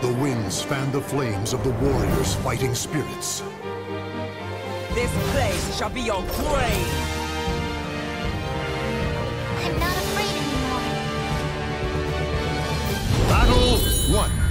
The winds fan the flames of the warrior's fighting spirits. This place shall be your grave! I'm not afraid anymore. Battle one.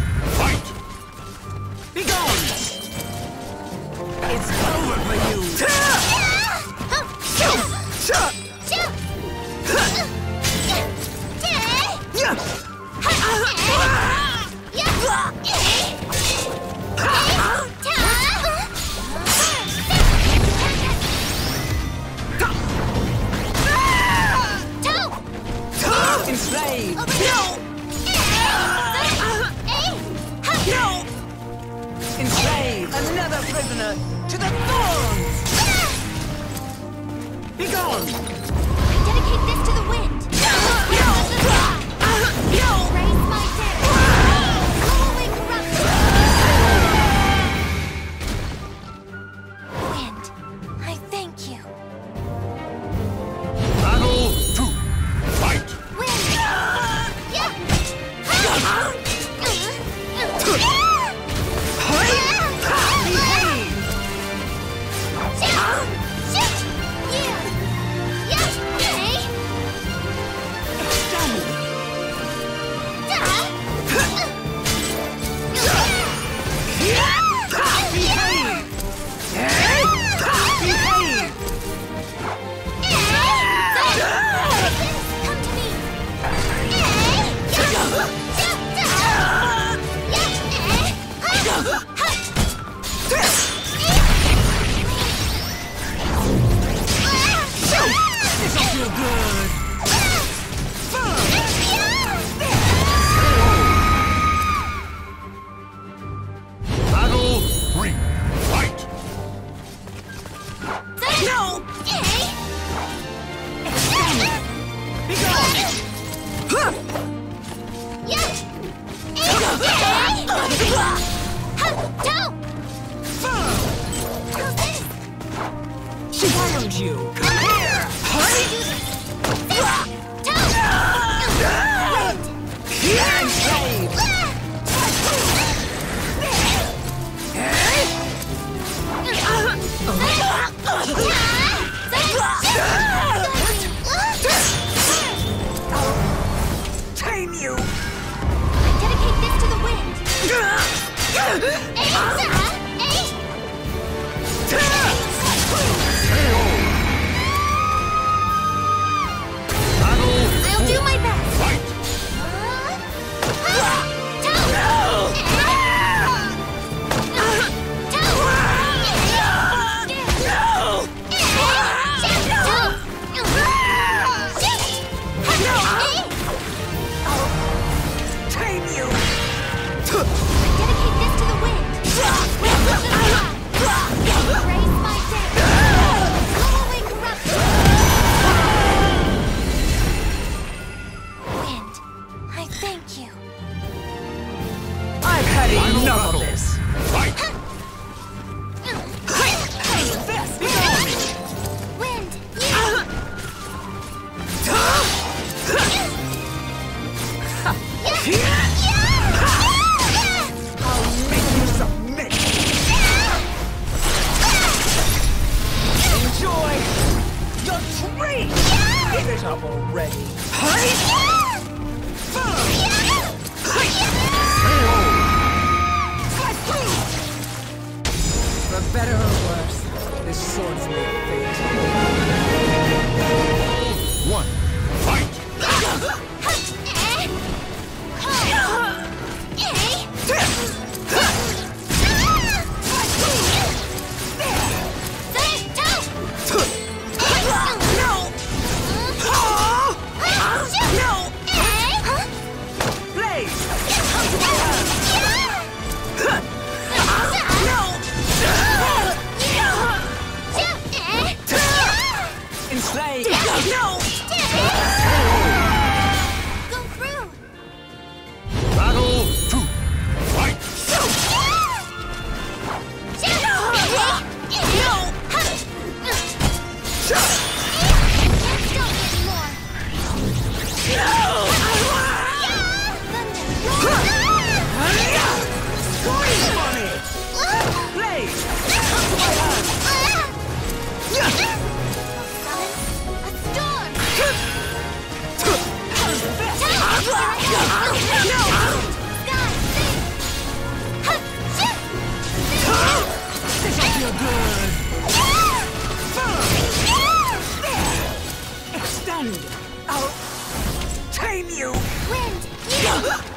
Feel good. Extend. I'll tame you. Wind,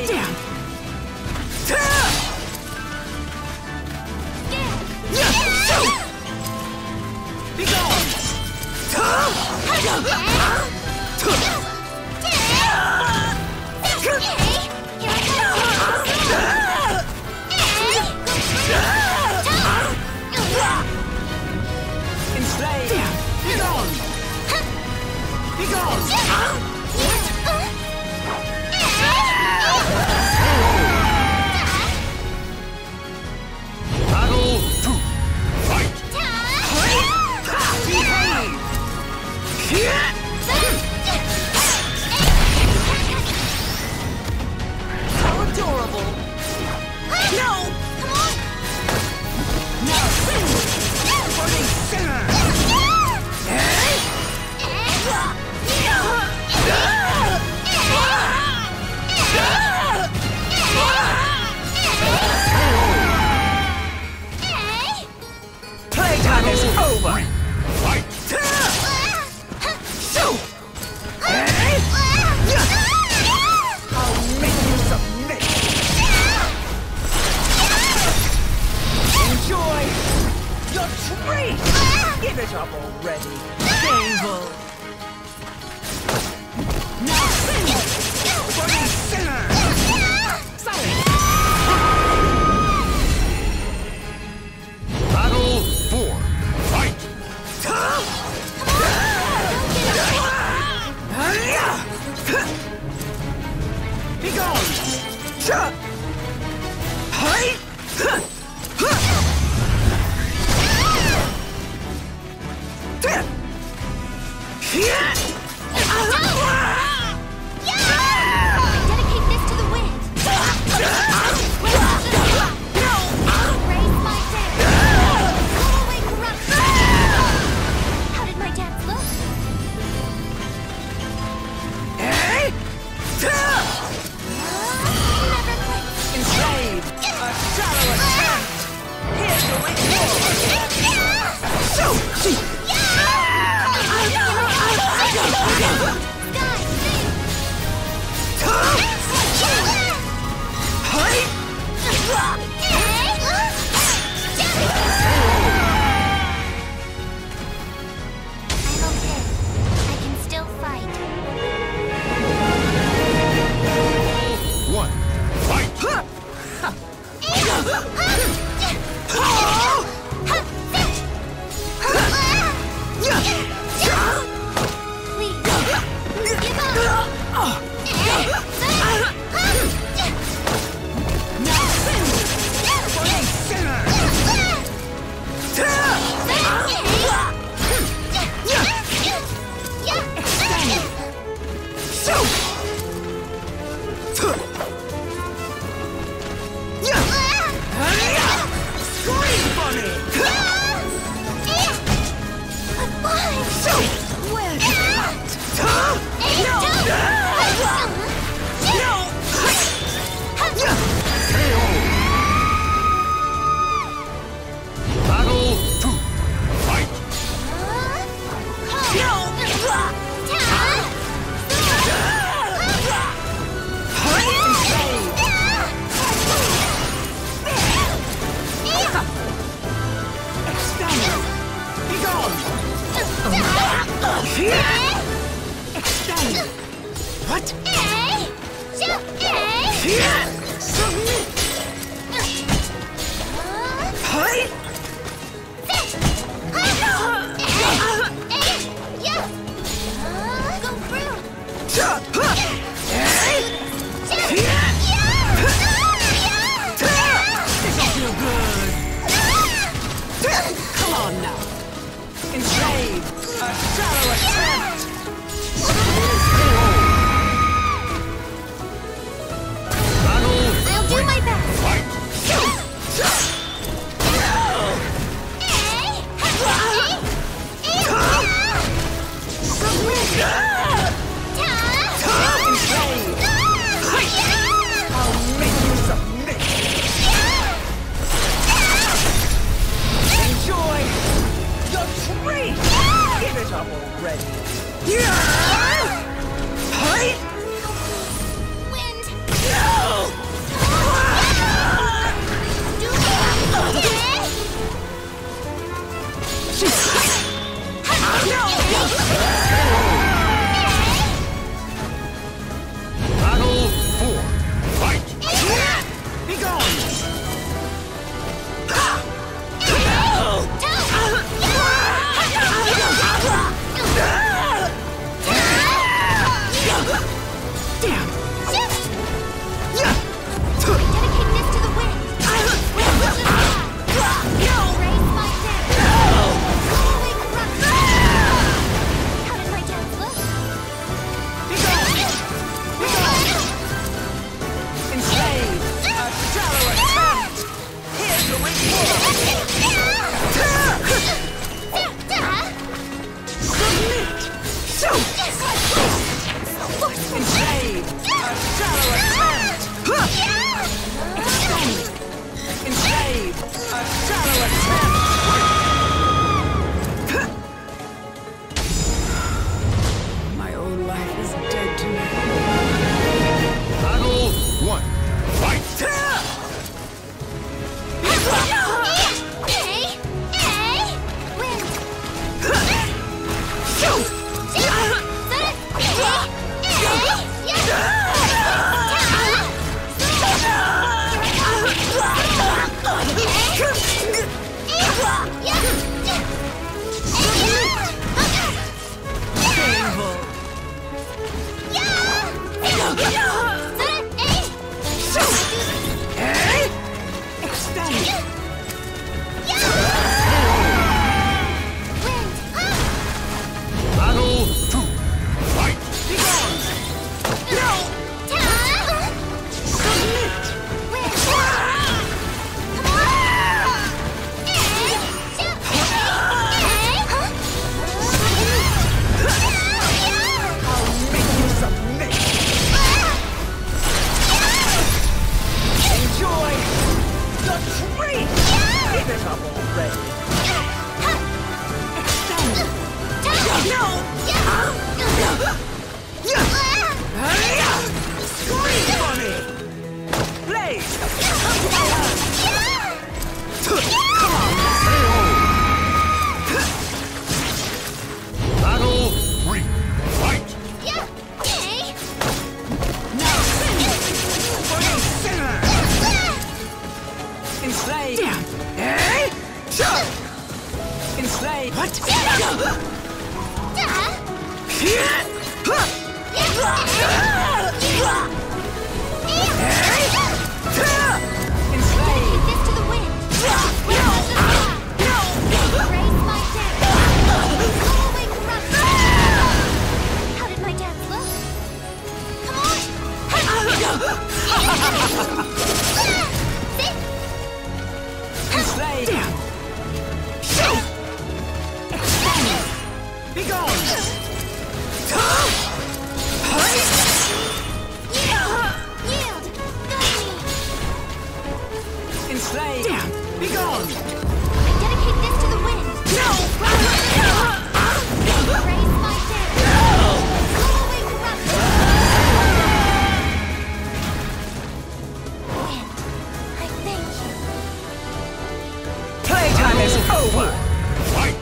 Enslaved! on now. Enslave! A shallow attempt! Quit already. Yeah! Come over. Fight!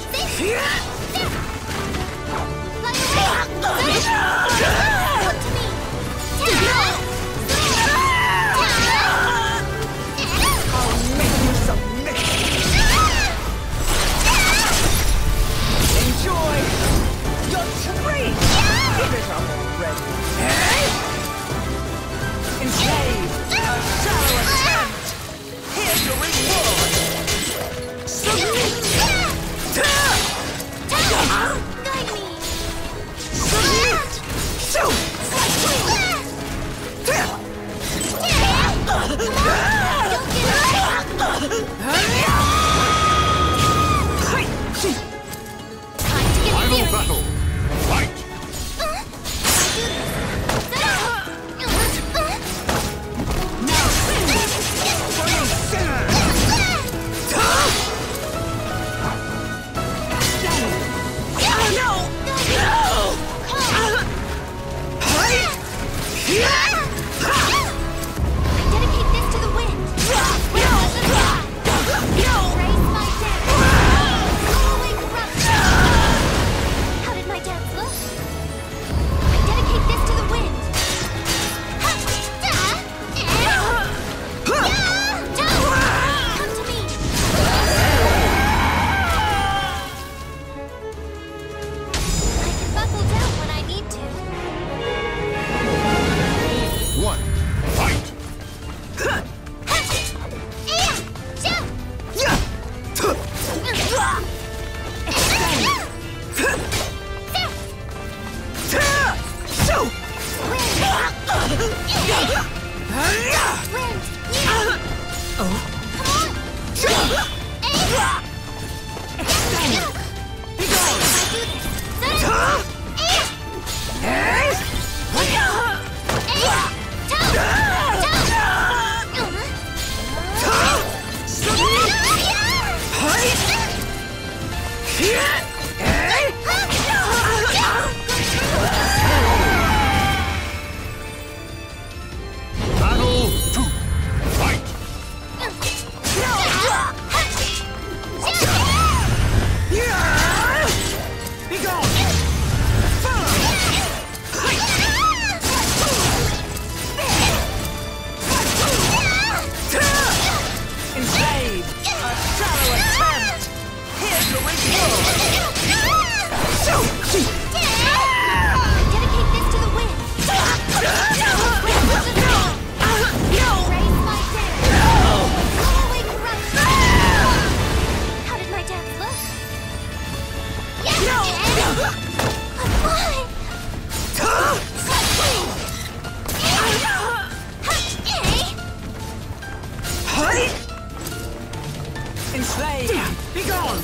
enslaved! Be gone!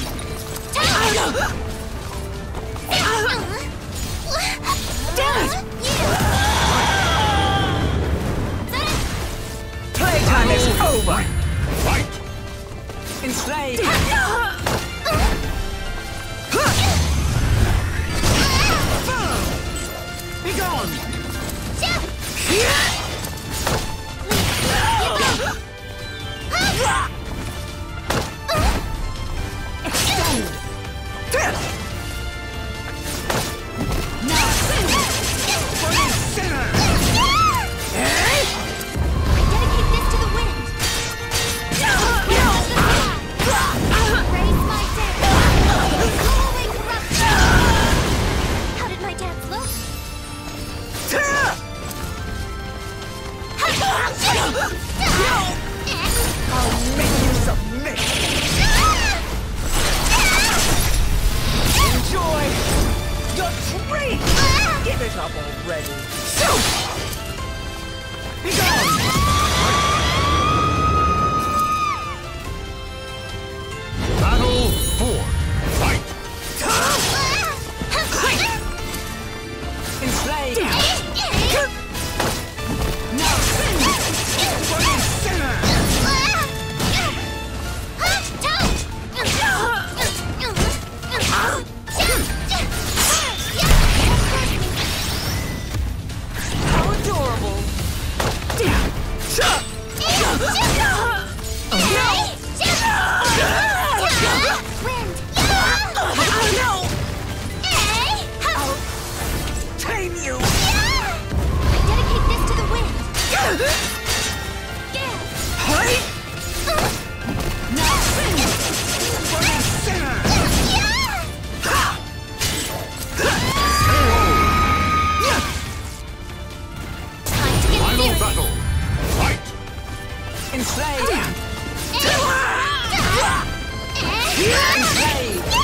Damn it! Playtime is over! Fight! Enslaved! Be gone! Hey! Ah! Give it up already! Shoot! Be gone! Enslaved! Enslaved!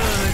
Good.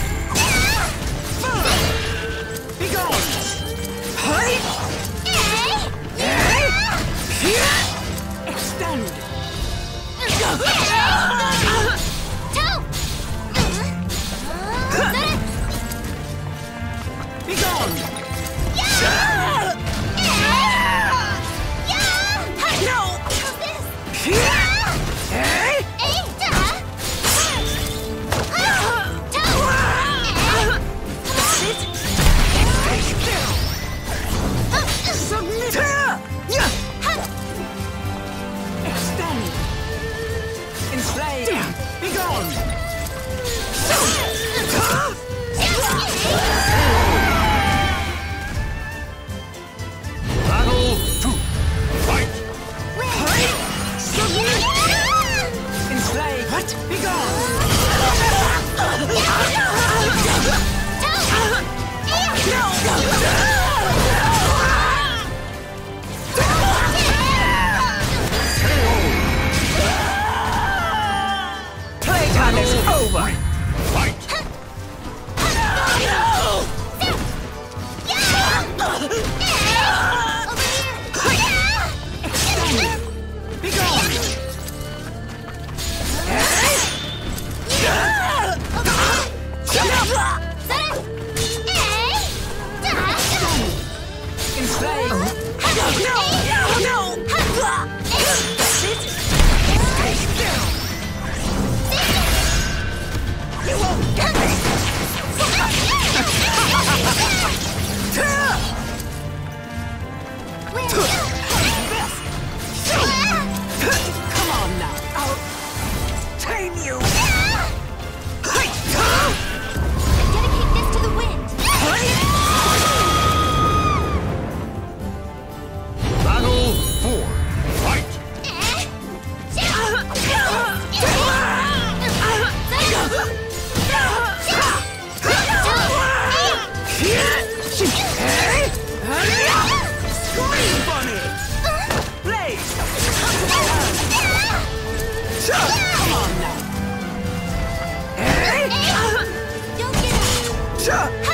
じ。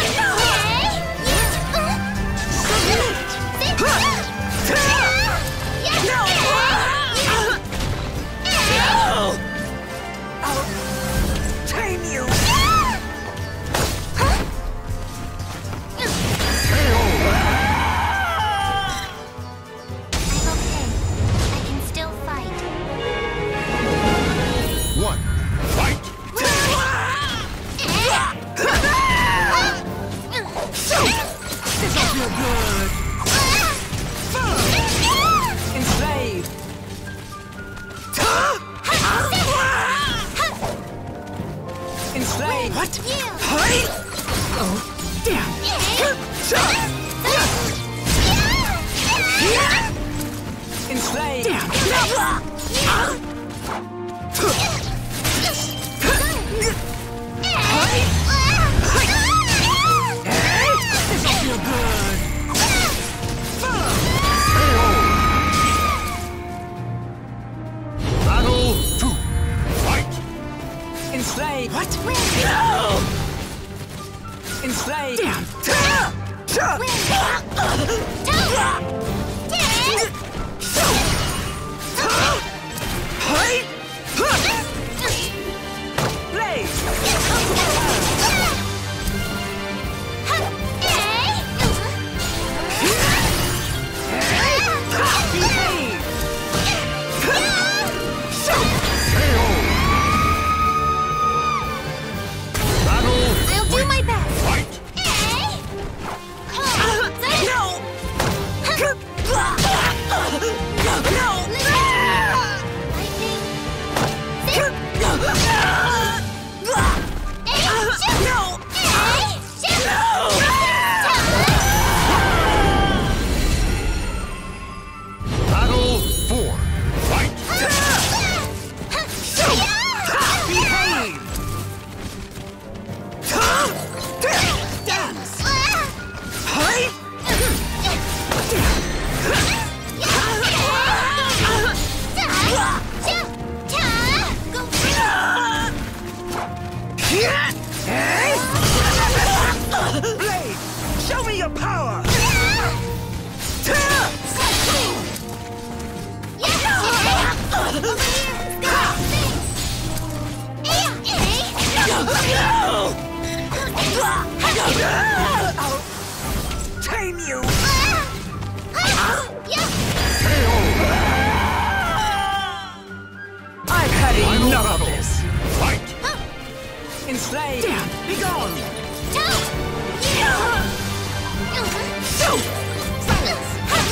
Gone!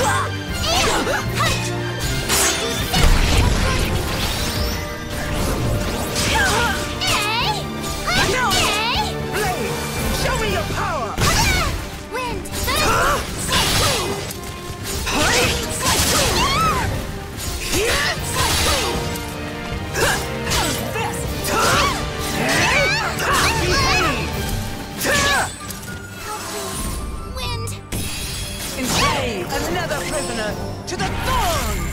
Blade! prisoner to the thorns!